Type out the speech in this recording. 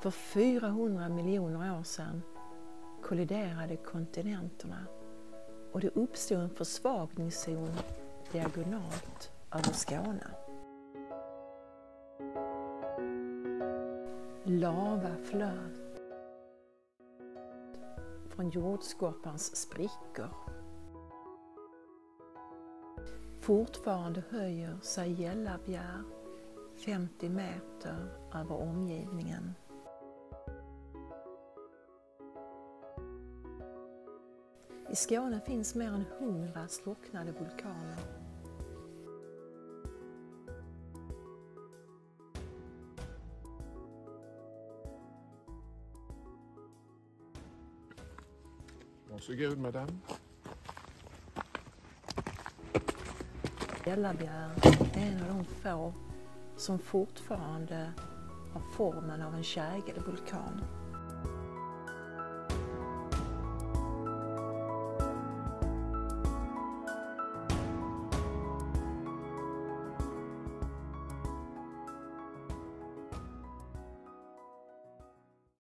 För 400 miljoner år sedan kolliderade kontinenterna och det uppstod en försvagningszon diagonalt över Skåne. Lava flöt från jordskorpans sprickor. Fortfarande höjer sig Gällabjär 50 meter över omgivningen. I Skåne finns mer än 100 slocknade vulkaner. Varsågod madame. Gällabjär är en av de få som fortfarande har formen av en kägelvulkan.